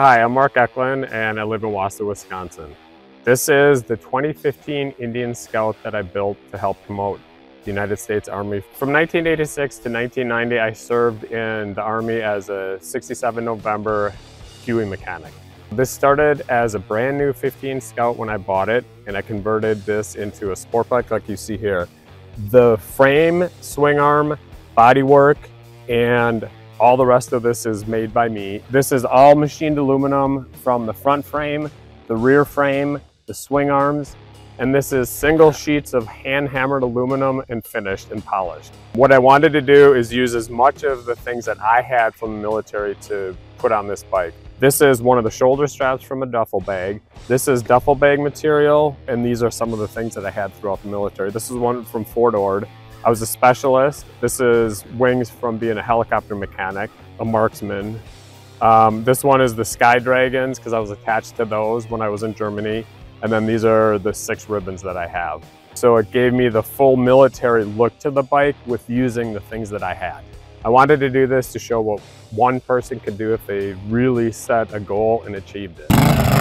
Hi, I'm Mark Ecklund and I live in Wausau, Wisconsin. This is the 2015 Indian Scout that I built to help promote the United States Army. From 1986 to 1990, I served in the Army as a 67 November Huey mechanic. This started as a brand new 15 Scout when I bought it, and I converted this into a sport bike like you see here. The frame, swing arm, bodywork, and all the rest of this is made by me. This is all machined aluminum from the front frame, the rear frame, the swing arms, and this is single sheets of hand hammered aluminum and finished and polished. What I wanted to do is use as much of the things that I had from the military to put on this bike. This is one of the shoulder straps from a duffel bag. This is duffel bag material, and these are some of the things that I had throughout the military. This is one from Fort Ord. I was a specialist. This is wings from being a helicopter mechanic, a marksman. Um, this one is the Sky Dragons because I was attached to those when I was in Germany. And then these are the six ribbons that I have. So it gave me the full military look to the bike with using the things that I had. I wanted to do this to show what one person could do if they really set a goal and achieved it.